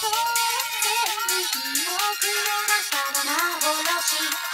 幻